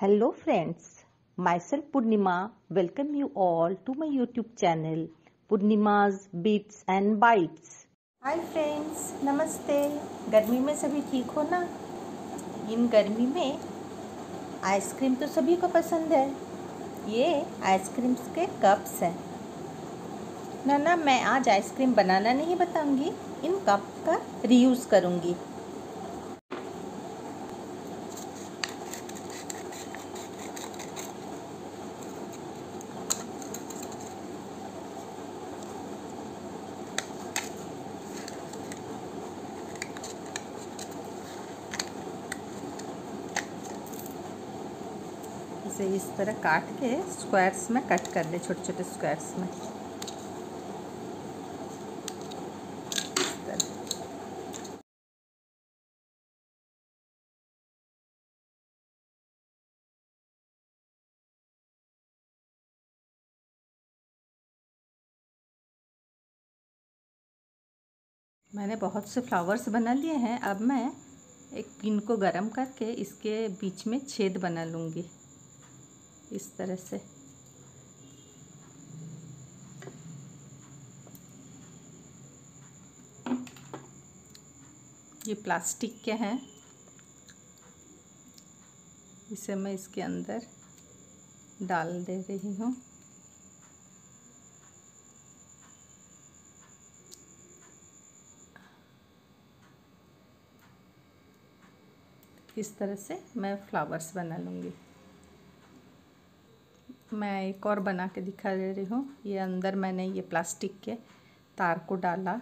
Hello friends, myself Purnima. Welcome you all to my YouTube channel Purnima's Bits and Bites. Hi friends नमस्ते गर्मी में सभी ठीक हो ना? इन गर्मी में आइसक्रीम तो सभी को पसंद है। ये आइसक्रीम के कप्स हैं। ना ना मैं आज आइसक्रीम बनाना नहीं बताऊँगी। इन कप का रीयूज़ करूँगी। इसे इस तरह काट के स्क्वायर्स में कट कर ले, छोटे छोटे स्क्वायर्स में। मैंने बहुत से फ्लावर्स बना लिए हैं, अब मैं एक पिन को गरम करके इसके बीच में छेद बना लूँगी। इस तरह से। ये प्लास्टिक के हैं। इसे मैं इसके अंदर डाल दे रही हूँ। इस तरह से मैं फ्लावर्स बना लूँगी। मैं एक और बना के दिखा दे रही हूँ। ये अंदर मैंने ये प्लास्टिक के तार को डाला।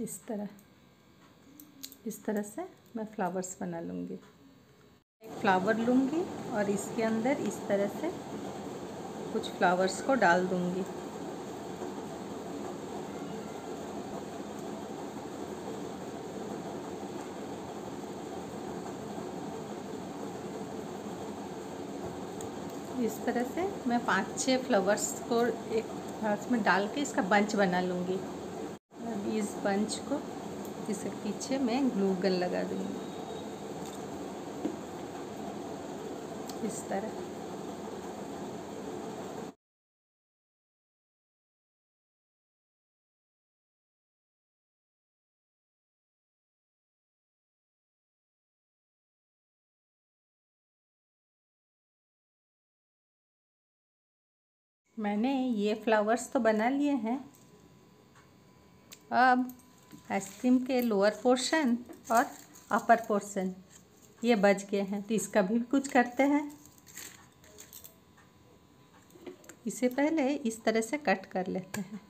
इस तरह। इस तरह से मैं फ्लावर्स बना लूँगी। एक फ्लावर लूँगी और इसके अंदर इस तरह से कुछ फ्लावर्स को डाल दूँगी। इस तरह से मैं पाँच छह फ्लावर्स को एक हाथ में डाल के इसका बंच बना लूँगी। अभी इस बंच को इसके पीछे मैं ग्लू गन लगा दूँगी। इस तरह। मैंने ये फ्लावर्स तो बना लिए हैं। अब आइसक्रीम के लोअर पोर्शन और अपर पोर्शन, ये बच गए हैं तो इसका भी कुछ करते हैं। इसे पहले इस तरह से कट कर लेते हैं।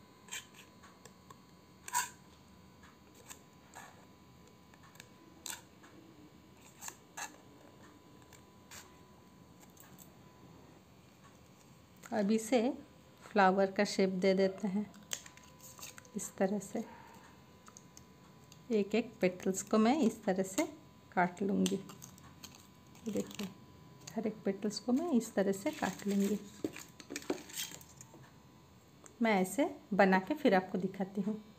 अब इसे फ्लावर का शेप दे देते हैं। इस तरह से। एक एक पेटल्स को मैं इस तरह से काट लूँगी। देखिए, हर एक पेटल्स को मैं इस तरह से काट लूँगी। मैं ऐसे बना के फिर आपको दिखाती हूँ।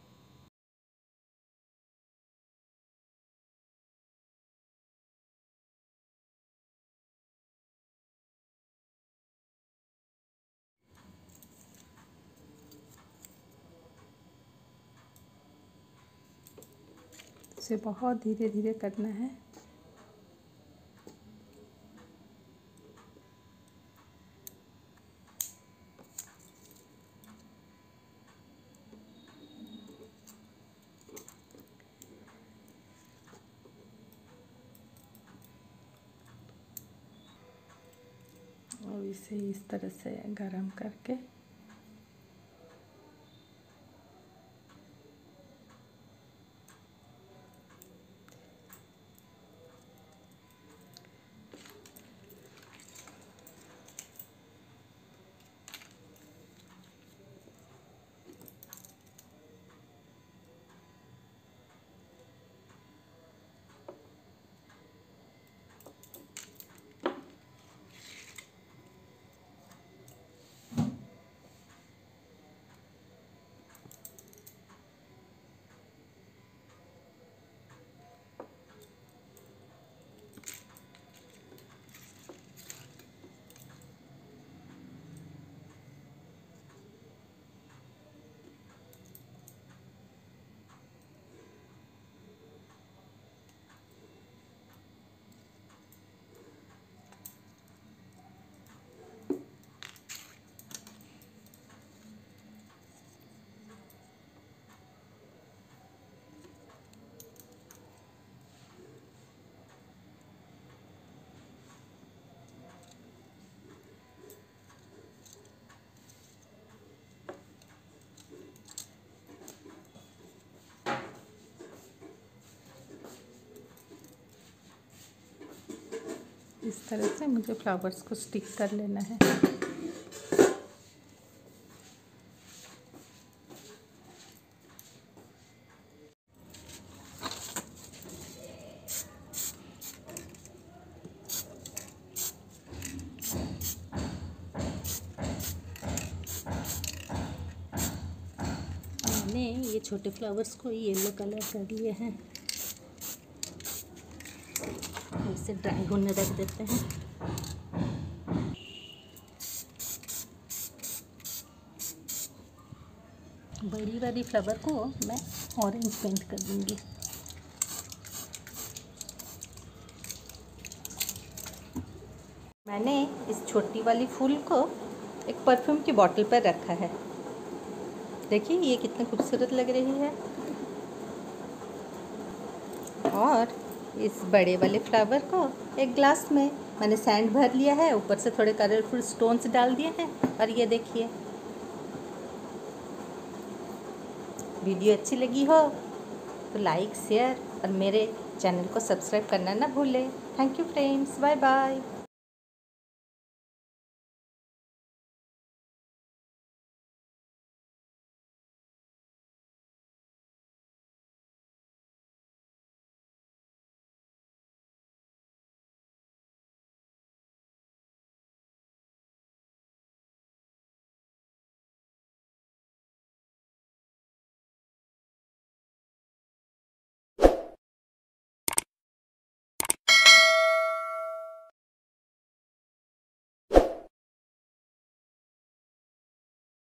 इसे बहुत धीरे धीरे करना है। और इसे इस तरह से गरम करके इस तरह से मुझे फ्लावर्स को स्टिक कर लेना है। मैंने ये छोटे फ्लावर्स को येलो कलर कर लिए हैं। इसे ड्राई होने रख देते हैं। बड़ी वाली फ्लावर को मैं ऑरेंज पेंट कर दूँगी। मैंने इस छोटी वाली फूल को एक परफ्यूम की बोतल पर रखा है। देखिए, ये कितनी खूबसूरत लग रही है। और इस बड़े वाले फ्लावर को एक ग्लास में मैंने सैंड भर लिया है, ऊपर से थोड़े कलरफुल स्टोन्स डाल दिए हैं। और ये देखिए। वीडियो अच्छी लगी हो तो लाइक शेयर और मेरे चैनल को सब्सक्राइब करना ना भूलें। Thank you friends bye bye